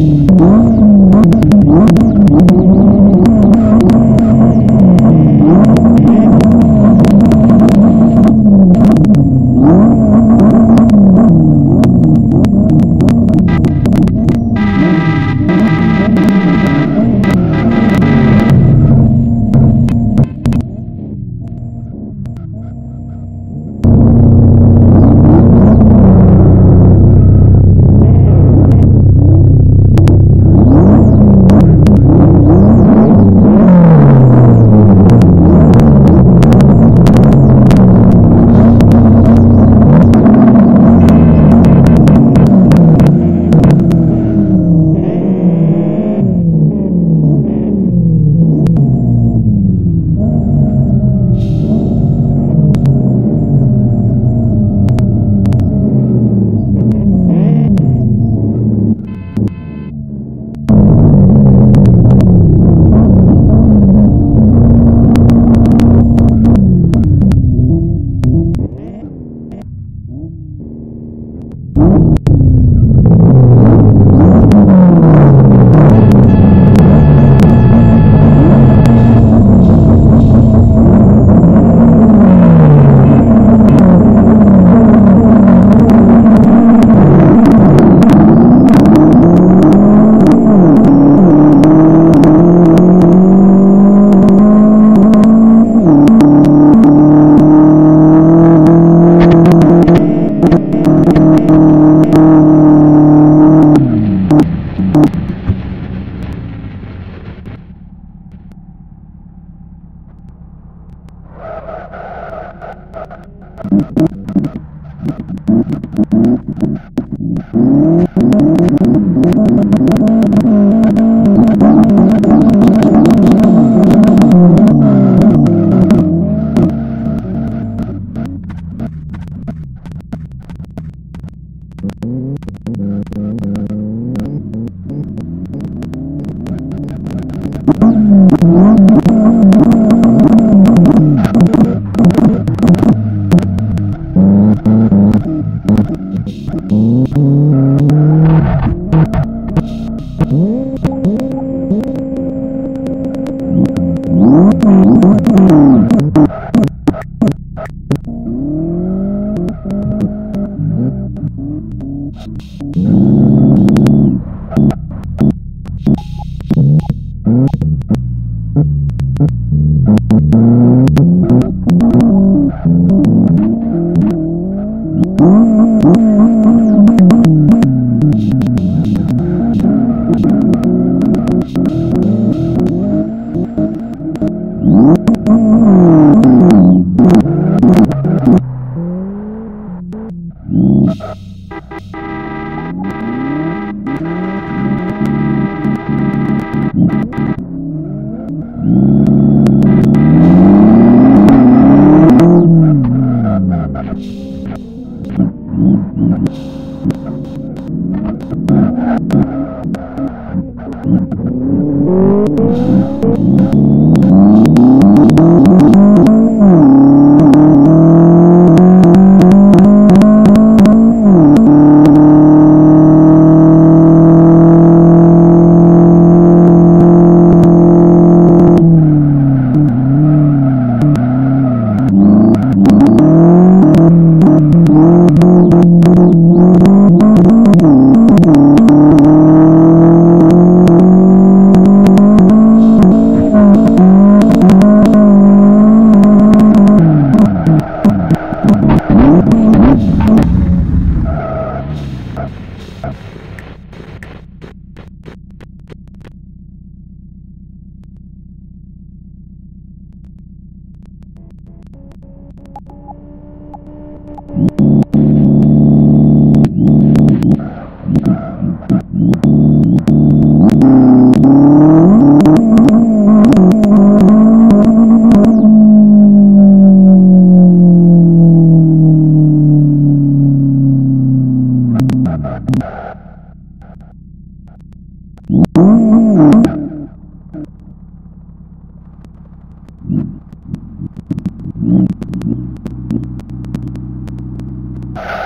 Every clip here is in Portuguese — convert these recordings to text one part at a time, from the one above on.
Thank hum. you.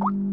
you